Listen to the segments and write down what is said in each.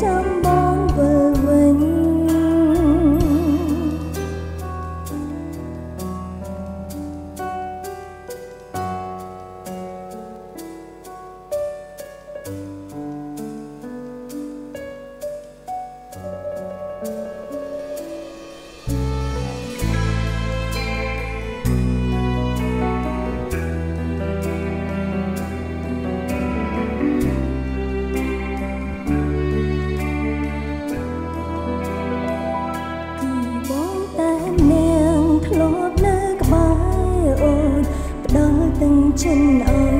trong 真的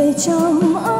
về trong ấm